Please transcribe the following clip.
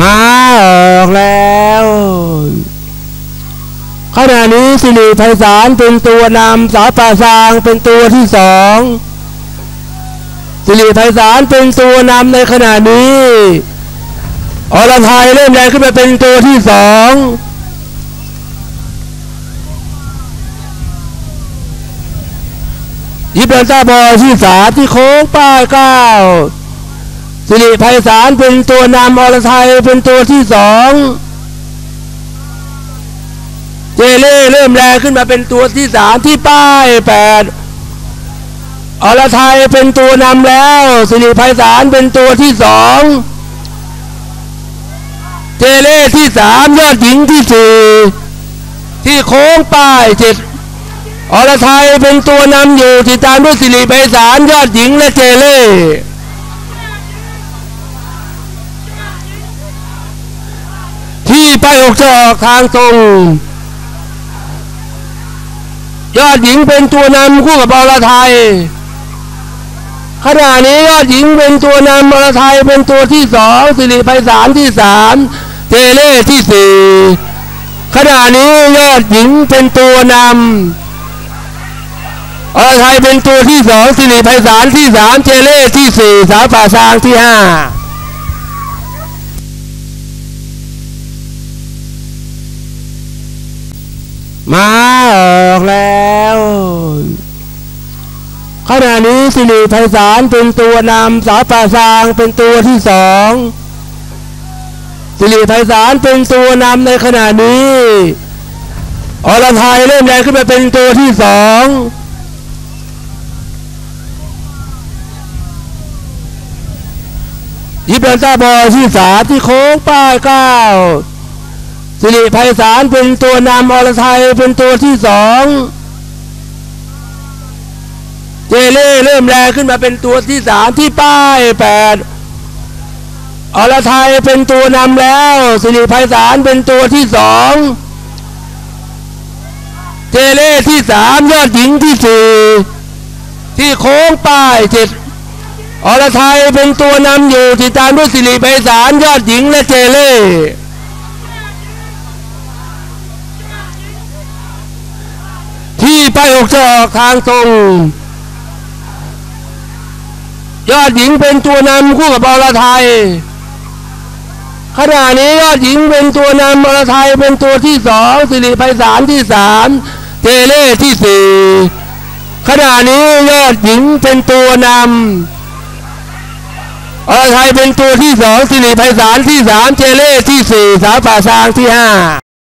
มาออกแล้วขณะนี้สิริไพศาลเป็นตัวนำสาปาซางเป็นตัวที่สองสิริไพศาลเป็นตัวนำในขณะนี้อรไทยเริ่มแรงขึ้นมาเป็นตัวที่สองยิบเดินตาบอที่สามที่โค้งป้ายเก้า สิริไพศาลเป็นตัวนำอรไทยเป็นตัวที่สองเจเล่เริ่มแรงขึ้นมาเป็นตัวที่สามที่ป้ายแปดอรไทยเป็นตัวนำแล้วสิริไพศาลเป็นตัวที่สองเจเล่ที่สามยอดหญิงที่สี่ที่โค้งป้ายเจ็ดอรไทยเป็นตัวนำอยู่ติดตามด้วยสิริไพศาลยอดหญิงและเจเล่ ไปออกจะออกทางตรง ยอดหญิงเป็นตัวนำคู่กับบอรไทย ขณะนี้ยอดหญิงเป็นตัวนำบอรไทยเป็นตัวที่สองสิริไพศาลที่สามเจเล่ที่สี่ขณะนี้ยอดหญิงเป็นตัวนำอรไทยเป็นตัวที่สองสิริไพศาลที่สามเจเล่ที่สี่สาวป่าซางที่ห้า มาออกแล้วขณะนี้สิริไพศาลเป็นตัวนำสาวป่าซางเป็นตัวที่สองสิริไพศาลเป็นตัวนำในขณะนี้อรไทยเริ่มแรงขึ้นมาเป็นตัวที่สองยิบเดินตาบอที่สามที่โค้งป้ายเก้า สิริไพศาลเป็นตัวนำอรไทยเป็นตัวที่สองเจเล่เริ่มแรงขึ้นมาเป็นตัวที่สามที่ป้ายแปดอรไทยเป็นตัวนำแล้วสิริไพศาลเป็นตัวที่สองเจเล่ที่สามยอดหญิงที่สี่ที่โค้งป้ายเจ็ดอรไทยเป็นตัวนำอยู่ติดตามด้วยสิริไพศาลยอดหญิงและเจเล่ ไปออกจะออกทางตรง ยอดหญิงเป็นตัวนำคู่กับบอรไทย ขณะนี้ยอดหญิงเป็นตัวนำบอรไทยเป็นตัวที่สองสิริไพศาลที่สามเจเล่ที่สี่ขณะนี้ยอดหญิงเป็นตัวนำอรไทยเป็นตัวที่สองสิริไพศาลที่สามเจเล่ที่สี่สาวป่าซางที่ห้า